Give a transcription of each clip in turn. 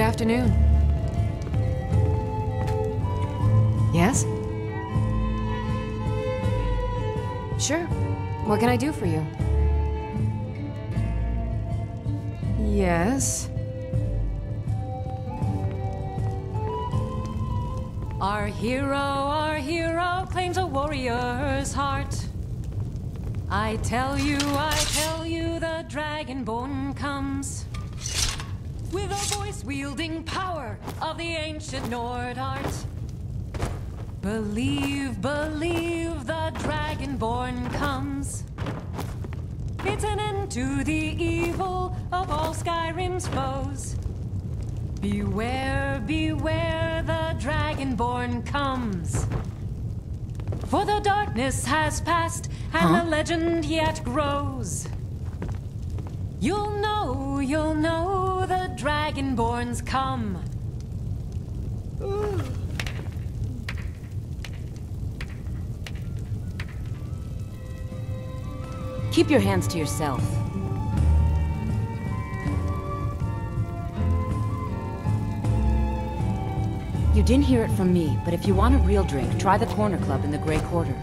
afternoon. Yes? Sure. What can I do for you? Yes. Our hero, our hero claims a warrior's heart. I tell you, I tell you, the Dragonborn comes. With a voice wielding power of the ancient Nord art. Believe, believe, the Dragonborn comes. It's an end to the evil of all Skyrim's foes. Beware, beware, the Dragonborn comes. For the darkness has passed, and the legend yet grows. You'll know, you'll know, Dragonborns come. Keep your hands to yourself. You didn't hear it from me, but if you want a real drink, try the Corner Club in the Grey Quarter.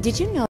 Did you know